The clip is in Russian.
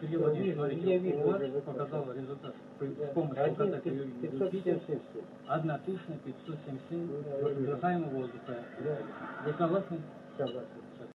Сергей Владимирович, смотрите, я у вас показал результат с помощью вот этой увеличителя 1577 дыхаемого воздуха. Вы согласны? Согласен.